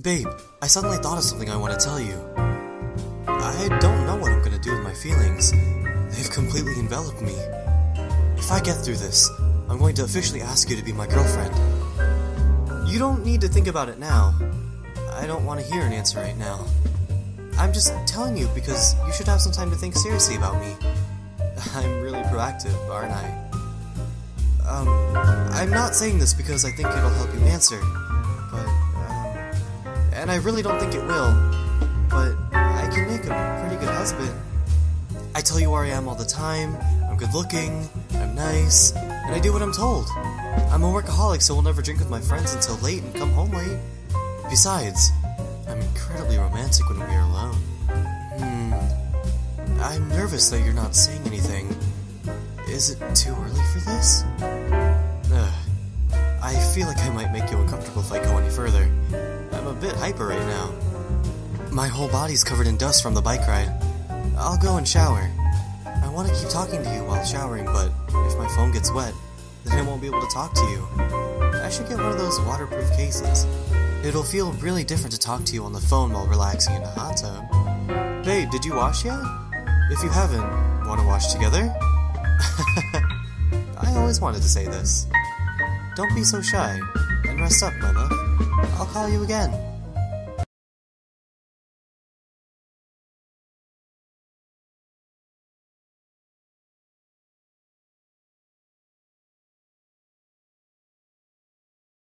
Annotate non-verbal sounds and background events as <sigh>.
Babe, I suddenly thought of something I want to tell you. I don't know what I'm gonna do with my feelings. They've completely enveloped me. If I get through this, I'm going to officially ask you to be my girlfriend. You don't need to think about it now. I don't want to hear an answer right now. I'm just telling you because you should have some time to think seriously about me. <laughs> I'm really proactive, aren't I? Um, I'm not saying this because I think it'll help you answer, but, um, and I really don't think it will, but I can make a pretty good husband. I tell you where I am all the time, I'm good looking, I'm nice, and I do what I'm told. I'm a workaholic, so I'll never drink with my friends until late and come home late. Besides, I'm incredibly romantic when we're alone. Hmm. I'm nervous that you're not saying anything. Is it too early for this? Ugh. <sighs> I feel like I might make you uncomfortable if I go any further. I'm a bit hyper right now. My whole body's covered in dust from the bike ride. I'll go and shower. I want to keep talking to you while showering, but if my phone gets wet, then I won't be able to talk to you. I should get one of those waterproof cases. It'll feel really different to talk to you on the phone while relaxing in a hot tub. Babe, did you wash yet? If you haven't, want to wash together? Wanted to say this. Don't be so shy, and rest up, my love. I'll call you again.